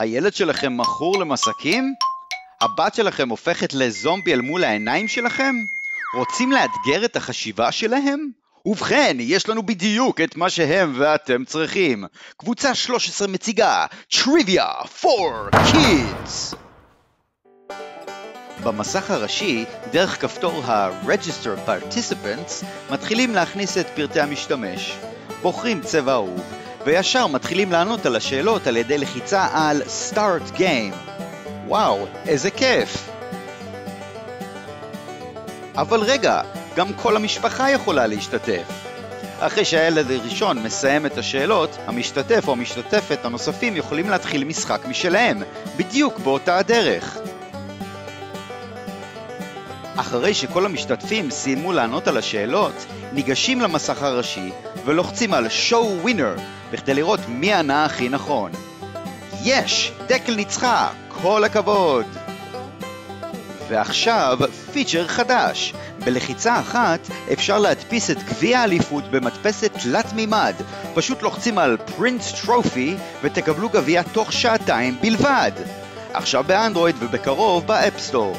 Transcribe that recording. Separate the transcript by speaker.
Speaker 1: הילד שלכם מכור למסקים? הבת שלכם הופכת לזומבי אל מול העיניים שלכם? רוצים לאתגר את החשיבה שלהם? ובכן, יש לנו בדיוק את מה שהם ואתם צריכים. קבוצה 13 מציגה Trivia for Kids! במסך הראשי, דרך כפתור ה-Register Participants, מתחילים להכניס את פרטי המשתמש. בוחרים צבע אהוב, וישר מתחילים לענות על השאלות על ידי לחיצה על Start Game. וואו, איזה כיף! אבל רגע, גם כל המשפחה יכולה להשתתף. אחרי שהילד הראשון מסיים את השאלות, המשתתף או המשתתפת הנוספים יכולים להתחיל משחק משלהם, בדיוק באותה הדרך. אחרי שכל המשתתפים סיימו לענות על השאלות, ניגשים למסך הראשי ולוחצים על show winner בכדי לראות מי ענה הכי נכון. יש! דקל ניצחה! כל הכבוד! ועכשיו פיצ'ר חדש. בלחיצה אחת אפשר להדפיס את גביע האליפות במדפסת תלת מימד. פשוט לוחצים על print trophy ותקבלו גביע תוך שעתיים בלבד. עכשיו באנדרואיד ובקרוב ב App Store.